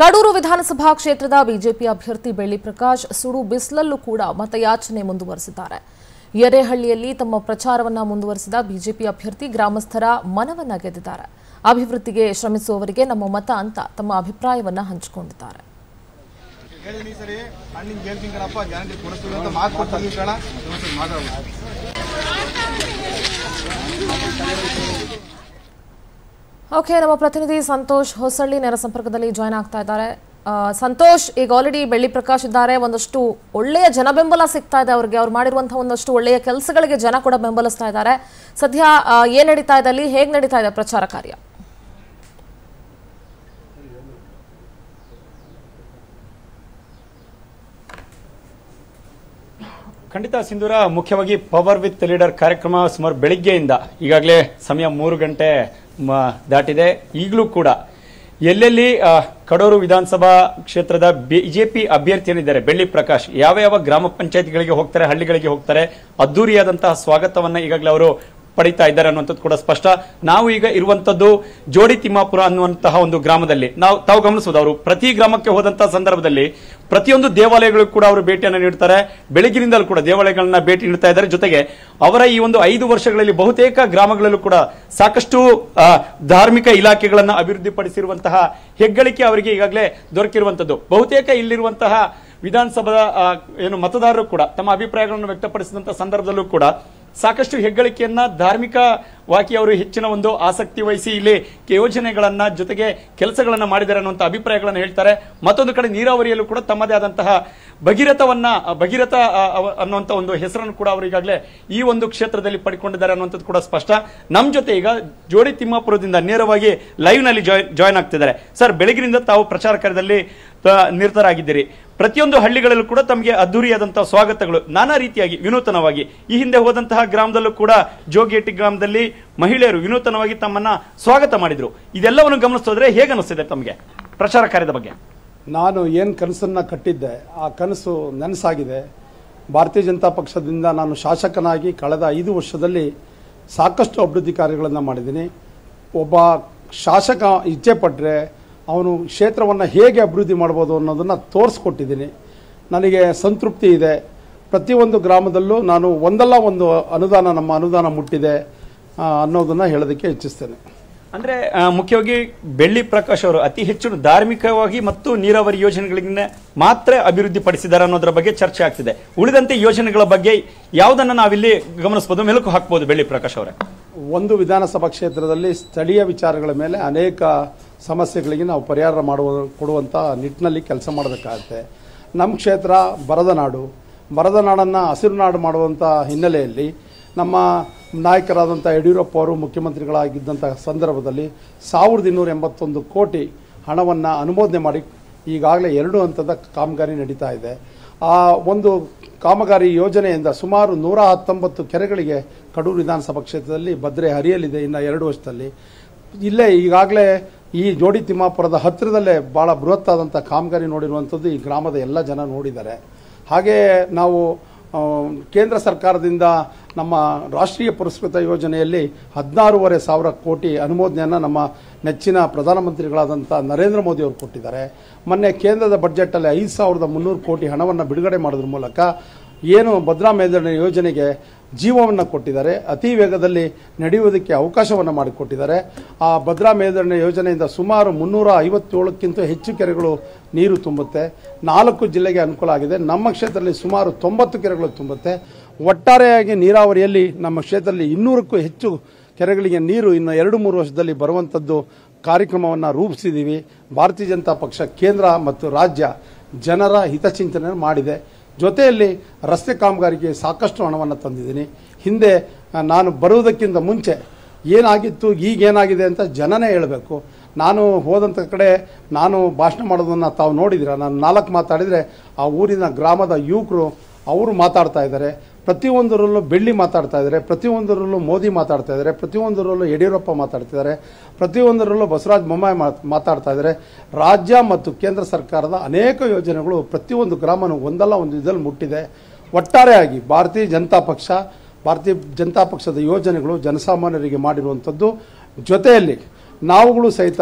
ಕಡೂರು ವಿಧಾನಸಭಾ ಕ್ಷೇತ್ರದ ಬಿಜೆಪಿ ಅಭ್ಯರ್ಥಿ ಬೆಳ್ಳಿ ಪ್ರಕಾಶ್ ಸುಡು ಬಿಸಿಲಲ್ಲೂ ಕೂಡ ಮತಯಾಚನೆ ಮುಂದುವರೆಸಿದ್ದಾರೆ. ಎರೆಹಳ್ಳಿಯಲ್ಲಿ ತಮ್ಮ ಪ್ರಚಾರವನ್ನ ಮುಂದುವರೆಸಿದ ಬಿಜೆಪಿ ಅಭ್ಯರ್ಥಿ ಗ್ರಾಮಸ್ಥರ ಮನವನ್ನ ಗೆದ್ದಿದ್ದಾರೆ. ಅಭಿವೃದ್ಧಿಗೆ ಶ್ರಮಿಸುವವರಿಗೆ ನಮ್ಮ ಮತ ಅಂತ ತಮ್ಮ ಅಭಿಪ್ರಾಯವನ್ನ ಹಂಚಿಕೊಂಡಿದ್ದಾರೆ. ಓಕೆ ನಮ್ಮ ಪ್ರತಿನಿಧಿ ಸಂತೋಷ್ ಹೊಸಳ್ಳಿ ನೇರ ಸಂಪರ್ಕದಲ್ಲಿ ಜಾಯ್ನ್ ಆಗ್ತಾ ಇದ್ದಾರೆ. ಸಂತೋಷ್, ಈಗ ಆಲ್ರೆಡಿ ಬೆಳ್ಳಿ ಪ್ರಕಾಶ್ ಇದ್ದಾರೆ. ಒಂದಷ್ಟು ಒಳ್ಳೆಯ ಜನ ಬೆಂಬಲ ಸಿಗ್ತಾ ಇದೆ ಅವ್ರಿಗೆ. ಅವ್ರು ಮಾಡಿರುವಂತಹ ಒಂದಷ್ಟು ಒಳ್ಳೆಯ ಕೆಲಸಗಳಿಗೆ ಜನ ಕೂಡ ಬೆಂಬಲಿಸ್ತಾ ಇದ್ದಾರೆ. ಸದ್ಯ ಏನ್ ನಡೀತಾ ಇದೆ ಅಲ್ಲಿ? ಹೇಗೆ ನಡೀತಾ ಇದೆ ಪ್ರಚಾರ ಕಾರ್ಯ? ಖಂಡಿತ ಸಿಂಧೂರ ಮುಖ್ಯವಾಗಿ ಪವರ್ ವಿತ್ ಲೀಡರ್ ಕಾರ್ಯಕ್ರಮ ಸುಮಾರು ಬೆಳಿಗ್ಗೆಯಿಂದ ಈಗಾಗಲೇ ಸಮಯ ಮೂರು ಗಂಟೆ ದಾಟಿದೆ. ಈಗಲೂ ಕೂಡ ಎಲ್ಲೆಲ್ಲಿ ಕಡೂರು ವಿಧಾನಸಭಾ ಕ್ಷೇತ್ರದ ಬಿಜೆಪಿ ಅಭ್ಯರ್ಥಿ ಏನಿದ್ದಾರೆ ಬೆಳ್ಳಿ ಪ್ರಕಾಶ್ ಯಾವ ಯಾವ ಗ್ರಾಮ ಪಂಚಾಯತ್ಗಳಿಗೆ ಹೋಗ್ತಾರೆ, ಹಳ್ಳಿಗಳಿಗೆ ಹೋಗ್ತಾರೆ, ಅದ್ದೂರಿಯಾದಂತಹ ಸ್ವಾಗತವನ್ನ ಈಗಾಗಲೇ ಅವರು ಪಡಿತಾ ಇದ್ದಾರೆ ಅನ್ನುವಂಥದ್ದು ಕೂಡ ಸ್ಪಷ್ಟ. ನಾವು ಈಗ ಇರುವಂತದ್ದು ಜೋಡಿ ತಿಮ್ಮಾಪುರ ಅನ್ನುವಂತಹ ಒಂದು ಗ್ರಾಮದಲ್ಲಿ. ನಾವು ತಾವು ಗಮನಿಸಬಹುದು, ಅವರು ಪ್ರತಿ ಗ್ರಾಮಕ್ಕೆ ಹೋದಂತಹ ಸಂದರ್ಭದಲ್ಲಿ ಪ್ರತಿಯೊಂದು ದೇವಾಲಯಗಳಿಗೂ ಕೂಡ ಅವರು ಭೇಟಿಯನ್ನು ನೀಡ್ತಾರೆ. ಬೆಳಗಿನಿಂದಲೂ ಕೂಡ ದೇವಾಲಯಗಳನ್ನ ಭೇಟಿ ನೀಡ್ತಾ ಇದ್ದಾರೆ. ಜೊತೆಗೆ ಅವರ ಈ ಒಂದು ಐದು ವರ್ಷಗಳಲ್ಲಿ ಬಹುತೇಕ ಗ್ರಾಮಗಳಲ್ಲೂ ಕೂಡ ಸಾಕಷ್ಟು ಧಾರ್ಮಿಕ ಇಲಾಖೆಗಳನ್ನ ಅಭಿವೃದ್ಧಿಪಡಿಸಿರುವಂತಹ ಹೆಗ್ಗಳಿಕೆ ಅವರಿಗೆ ಈಗಾಗಲೇ ದೊರಕಿರುವಂತದ್ದು ಬಹುತೇಕ ಇಲ್ಲಿರುವಂತಹ ವಿಧಾನಸಭಾ ಏನು ಮತದಾರರು ಕೂಡ ತಮ್ಮ ಅಭಿಪ್ರಾಯಗಳನ್ನು ವ್ಯಕ್ತಪಡಿಸಿದಂತಹ ಸಂದರ್ಭದಲ್ಲೂ ಕೂಡ ಸಾಕಷ್ಟು ಹೆಗ್ಗಳಿಕೆಯನ್ನ ಧಾರ್ಮಿಕವಾಗಿ ಅವರು ಹೆಚ್ಚಿನ ಒಂದು ಆಸಕ್ತಿ ವಹಿಸಿ ಇಲ್ಲಿ ಯೋಜನೆಗಳನ್ನ ಜೊತೆಗೆ ಕೆಲಸಗಳನ್ನ ಮಾಡಿದ್ದಾರೆ ಅನ್ನುವಂಥ ಅಭಿಪ್ರಾಯಗಳನ್ನು ಹೇಳ್ತಾರೆ. ಮತ್ತೊಂದು ಕಡೆ ನೀರಾವರಿಯಲ್ಲೂ ಕೂಡ ತಮ್ಮದೇ ಆದಂತಹ ಭಗೀರಥವನ್ನ, ಭಗೀರಥ ಅನ್ನುವಂಥ ಒಂದು ಹೆಸರನ್ನು ಕೂಡ ಅವರು ಈಗಾಗಲೇ ಈ ಒಂದು ಕ್ಷೇತ್ರದಲ್ಲಿ ಪಡ್ಕೊಂಡಿದ್ದಾರೆ ಅನ್ನುವಂಥದ್ದು ಕೂಡ ಸ್ಪಷ್ಟ. ನಮ್ಮ ಜೊತೆ ಈಗ ಜೋಡಿ ತಿಮ್ಮಾಪುರದಿಂದ ನೇರವಾಗಿ ಲೈವ್ನಲ್ಲಿ ಜಾಯ್, ಜಾಯ್ನ್ ಆಗ್ತಿದ್ದಾರೆ. ಸರ್ ಬೆಳಗಿನಿಂದ ತಾವು ಪ್ರಚಾರ ಕಾರ್ಯದಲ್ಲಿ ನಿರತರಾಗಿದ್ದೀರಿ. ಪ್ರತಿಯೊಂದು ಹಳ್ಳಿಗಳಲ್ಲೂ ಕೂಡ ತಮಗೆ ಅದ್ದೂರಿಯಾದಂತಹ ಸ್ವಾಗತಗಳು. ನಾನಾ ರೀತಿಯಾಗಿ ವಿನೂತನವಾಗಿ. ಈ ಹಿಂದೆ ಹೋದಂತಹ ಗ್ರಾಮದಲ್ಲೂ ಕೂಡ ಜೋಗೇಟಿ ಗ್ರಾಮದಲ್ಲಿ ಮಹಿಳೆಯರು ವಿನೂತನವಾಗಿ ತಮ್ಮನ್ನ ಸ್ವಾಗತ ಮಾಡಿದ್ರು. ಇದೆಲ್ಲವನ್ನು ಗಮನಿಸೋದ್ರೆ ಹೇಗೆ ಅನಿಸ್ತಿದೆ ತಮಗೆ ಪ್ರಚಾರ ಕಾರ್ಯದ ಬಗ್ಗೆ? ನಾನು ಏನು ಕನಸನ್ನು ಕಟ್ಟಿದ್ದೆ, ಆ ಕನಸು ನನಸಾಗಿದೆ. ಭಾರತೀಯ ಜನತಾ ಪಕ್ಷದಿಂದ ನಾನು ಶಾಸಕನಾಗಿ ಕಳೆದ ಐದು ವರ್ಷದಲ್ಲಿ ಸಾಕಷ್ಟು ಅಭಿವೃದ್ಧಿ ಕಾರ್ಯಗಳನ್ನು ಮಾಡಿದ್ದೀನಿ. ಒಬ್ಬ ಶಾಸಕ ಇಚ್ಛೆ ಪಟ್ಟರೆ ಅವನು ಕ್ಷೇತ್ರವನ್ನು ಹೇಗೆ ಅಭಿವೃದ್ಧಿ ಮಾಡ್ಬೋದು ಅನ್ನೋದನ್ನು ತೋರಿಸ್ಕೊಟ್ಟಿದ್ದೀನಿ. ನನಗೆ ಸಂತೃಪ್ತಿ ಇದೆ. ಪ್ರತಿಯೊಂದು ಗ್ರಾಮದಲ್ಲೂ ನಾನು ಒಂದಲ್ಲ ಒಂದು ಅನುದಾನ ನಮ್ಮ ಅನುದಾನ ಮುಟ್ಟಿದೆ ಅನ್ನೋದನ್ನು ಹೇಳೋದಕ್ಕೆ ಇಚ್ಛಿಸ್ತೇನೆ. ಅಂದರೆ ಮುಖ್ಯವಾಗಿ ಬೆಳ್ಳಿ ಪ್ರಕಾಶ್ ಅವರು ಅತಿ ಹೆಚ್ಚು ಧಾರ್ಮಿಕವಾಗಿ ಮತ್ತು ನೀರಾವರಿ ಯೋಜನೆಗಳಿಂದ ಮಾತ್ರ ಅಭಿವೃದ್ಧಿ ಪಡಿಸಿದ್ದಾರೆ ಅನ್ನೋದರ ಬಗ್ಗೆ ಚರ್ಚೆ ಆಗ್ತಿದೆ. ಉಳಿದಂತೆ ಯೋಜನೆಗಳ ಬಗ್ಗೆ ಯಾವುದನ್ನ ನಾವಿಲ್ಲಿ ಗಮನಿಸಬಹುದು ಮೆಲುಕು ಹಾಕ್ಬೋದು ಬೆಳ್ಳಿ ಪ್ರಕಾಶ್ ಅವರೇ? ಒಂದು ವಿಧಾನಸಭಾ ಕ್ಷೇತ್ರದಲ್ಲಿ ಸ್ಥಳೀಯ ವಿಚಾರಗಳ ಮೇಲೆ ಅನೇಕ ಸಮಸ್ಯೆಗಳಿಗೆ ನಾವು ಪರಿಹಾರ ಮಾಡುವ ಕೊಡುವಂಥ ನಿಟ್ಟಿನಲ್ಲಿ ಕೆಲಸ ಮಾಡಬೇಕಾಗತ್ತೆ. ನಮ್ಮ ಕ್ಷೇತ್ರ ಬರದ ನಾಡು. ಬರದ ನಾಡನ್ನು ಹಸಿರು ನಾಡು ಮಾಡುವಂಥ ಹಿನ್ನೆಲೆಯಲ್ಲಿ ನಮ್ಮ ನಾಯಕರಾದಂಥ ಯಡಿಯೂರಪ್ಪ ಅವರು ಮುಖ್ಯಮಂತ್ರಿಗಳಾಗಿದ್ದಂಥ ಸಂದರ್ಭದಲ್ಲಿ ಸಾವಿರದ ಇನ್ನೂರ ಎಂಬತ್ತೊಂದು ಕೋಟಿ ಹಣವನ್ನು ಅನುಮೋದನೆ ಮಾಡಿ ಈಗಾಗಲೇ ಎರಡು ಹಂತದ ಕಾಮಗಾರಿ ನಡೀತಾ ಇದೆ. ಆ ಒಂದು ಕಾಮಗಾರಿ ಯೋಜನೆಯಿಂದ ಸುಮಾರು ನೂರ ಹತ್ತೊಂಬತ್ತು ಕೆರೆಗಳಿಗೆ ಕಡೂರು ವಿಧಾನಸಭಾ ಕ್ಷೇತ್ರದಲ್ಲಿ ಭದ್ರೆ ಹರಿಯಲಿದೆ ಇನ್ನು ಎರಡು ವರ್ಷದಲ್ಲಿ. ಇಲ್ಲೇ ಈಗಾಗಲೇ ಈ ಜೋಡಿ ತಿಮ್ಮಾಪುರದ ಹತ್ತಿರದಲ್ಲೇ ಭಾಳ ಬೃಹತ್ತಾದಂಥ ಕಾಮಗಾರಿ ನೋಡಿರುವಂಥದ್ದು ಈ ಗ್ರಾಮದ ಎಲ್ಲ ಜನ ನೋಡಿದ್ದಾರೆ. ಹಾಗೆ ನಾವು ಕೇಂದ್ರ ಸರ್ಕಾರದಿಂದ ನಮ್ಮ ರಾಷ್ಟ್ರೀಯ ಪುರಸ್ಕೃತ ಯೋಜನೆಯಲ್ಲಿ ಹದಿನಾರೂವರೆ ಸಾವಿರ ಕೋಟಿ ಅನುಮೋದನೆಯನ್ನು ನಮ್ಮ ನೆಚ್ಚಿನ ಪ್ರಧಾನಮಂತ್ರಿಗಳಾದಂಥ ನರೇಂದ್ರ ಮೋದಿ ಅವರು ಕೊಟ್ಟಿದ್ದಾರೆ. ಮೊನ್ನೆ ಕೇಂದ್ರದ ಬಡ್ಜೆಟಲ್ಲಿ ಐದು ಸಾವಿರದ ಮುನ್ನೂರು ಕೋಟಿ ಹಣವನ್ನು ಬಿಡುಗಡೆ ಮಾಡೋದ್ರ ಮೂಲಕ ಏನು ಭದ್ರಾ ಮೇಲ್ದಂಡೆ ಯೋಜನೆಗೆ ಜೀವವನ್ನು ಕೊಟ್ಟಿದ್ದಾರೆ. ಅತಿ ವೇಗದಲ್ಲಿ ನಡೆಯುವುದಕ್ಕೆ ಅವಕಾಶವನ್ನು ಮಾಡಿಕೊಟ್ಟಿದ್ದಾರೆ. ಆ ಭದ್ರಾ ಮೇಲ್ದಂಡೆ ಯೋಜನೆಯಿಂದ ಸುಮಾರು ಮುನ್ನೂರ ಐವತ್ತೇಳಕ್ಕಿಂತ ಹೆಚ್ಚು ಕೆರೆಗಳು ನೀರು ತುಂಬುತ್ತೆ. ನಾಲ್ಕು ಜಿಲ್ಲೆಗೆ ಅನುಕೂಲ ಆಗಿದೆ. ನಮ್ಮ ಕ್ಷೇತ್ರದಲ್ಲಿ ಸುಮಾರು ತೊಂಬತ್ತು ಕೆರೆಗಳು ತುಂಬುತ್ತೆ. ಒಟ್ಟಾರೆಯಾಗಿ ನೀರಾವರಿಯಲ್ಲಿ ನಮ್ಮ ಕ್ಷೇತ್ರದಲ್ಲಿ ಇನ್ನೂರಕ್ಕೂ ಹೆಚ್ಚು ಕೆರೆಗಳಿಗೆ ನೀರು ಇನ್ನು ಎರಡು ಮೂರು ವರ್ಷದಲ್ಲಿ ಬರುವಂಥದ್ದು ಕಾರ್ಯಕ್ರಮವನ್ನು ರೂಪಿಸಿದ್ದೀವಿ. ಭಾರತೀಯ ಜನತಾ ಪಕ್ಷ ಕೇಂದ್ರ ಮತ್ತು ರಾಜ್ಯ ಜನರ ಹಿತಚಿಂತನೆ ಮಾಡಿದೆ. ಜೊತೆಯಲ್ಲಿ ರಸ್ತೆ ಕಾಮಗಾರಿಗೆ ಸಾಕಷ್ಟು ಹಣವನ್ನು ತಂದಿದ್ದೀನಿ. ಹಿಂದೆ ನಾನು ಬರುವುದಕ್ಕಿಂತ ಮುಂಚೆ ಏನಾಗಿತ್ತು ಈಗ ಏನಾಗಿದೆ ಅಂತ ಜನನೇ ಹೇಳಬೇಕು. ನಾನು ಹೋದಂಥ ಕಡೆ ನಾನು ಭಾಷಣ ಮಾಡೋದನ್ನು ತಾವು ನೋಡಿದಿರ ನಾನು ನಾಲ್ಕು ಮಾತಾಡಿದರೆ ಆ ಊರಿನ ಗ್ರಾಮದ ಯುವಕರು ಅವರು ಮಾತಾಡ್ತಾ ಇದ್ದಾರೆ. ಪ್ರತಿಯೊಂದರಲ್ಲೂ ಬೆಳ್ಳಿ ಮಾತಾಡ್ತಾ ಇದ್ದಾರೆ ಪ್ರತಿಯೊಂದರಲ್ಲೂ ಮೋದಿ ಮಾತಾಡ್ತಾ ಇದ್ದಾರೆ ಪ್ರತಿಯೊಂದರಲ್ಲೂ ಯಡಿಯೂರಪ್ಪ ಮಾತಾಡ್ತಿದ್ದಾರೆ ಪ್ರತಿಯೊಂದರಲ್ಲೂ ಬಸವರಾಜ ಬೊಮ್ಮಾಯಿ ಮಾತ್- ಮಾತಾಡ್ತಾ ಇದ್ದಾರೆ. ರಾಜ್ಯ ಮತ್ತು ಕೇಂದ್ರ ಸರ್ಕಾರದ ಅನೇಕ ಯೋಜನೆಗಳು ಪ್ರತಿಯೊಂದು ಗ್ರಾಮನೂ ಒಂದಲ್ಲ ಒಂದು ಇದರಲ್ಲಿ ಮುಟ್ಟಿದೆ. ಒಟ್ಟಾರೆಯಾಗಿ ಭಾರತೀಯ ಜನತಾ ಪಕ್ಷ ಭಾರತೀಯ ಜನತಾ ಪಕ್ಷದ ಯೋಜನೆಗಳು ಜನಸಾಮಾನ್ಯರಿಗೆ ಮಾಡಿರುವಂಥದ್ದು. ಜೊತೆಯಲ್ಲಿ ನಾವುಗಳು ಸಹಿತ.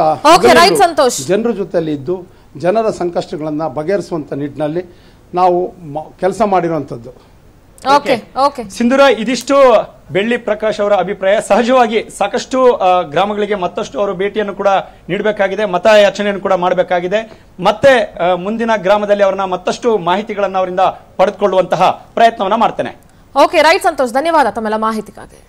ಜನರ ಜೊತೆಯಲ್ಲಿ ಇದ್ದು ಜನರ ಸಂಕಷ್ಟಗಳನ್ನು ಬಗೆಹರಿಸುವಂಥ ನಿಟ್ಟಿನಲ್ಲಿ ನಾವು ಕೆಲಸ ಮಾಡಿರುವಂಥದ್ದು. ಸಿಂಧೂರ ಇದಿಷ್ಟು ಬೆಳ್ಳಿ ಪ್ರಕಾಶ್ ಅವರ ಅಭಿಪ್ರಾಯ. ಸಹಜವಾಗಿ ಸಾಕಷ್ಟು ಗ್ರಾಮಗಳಿಗೆ ಮತ್ತಷ್ಟು ಅವರು ಭೇಟಿಯನ್ನು ಕೂಡ ನೀಡಬೇಕಾಗಿದೆ ಮತ ಯಾಚನೆಯನ್ನು ಕೂಡ ಮಾಡಬೇಕಾಗಿದೆ. ಮತ್ತೆ ಮುಂದಿನ ಗ್ರಾಮದಲ್ಲಿ ಅವರನ್ನ ಮತ್ತಷ್ಟು ಮಾಹಿತಿಗಳನ್ನು ಅವರಿಂದ ಪಡೆದುಕೊಳ್ಳುವಂತಹ ಪ್ರಯತ್ನವನ್ನ ಮಾಡ್ತೇನೆ. Okay right Santosh. ಧನ್ಯವಾದ ತಮ್ಮೆಲ್ಲ ಮಾಹಿತಿಗಾಗಿ.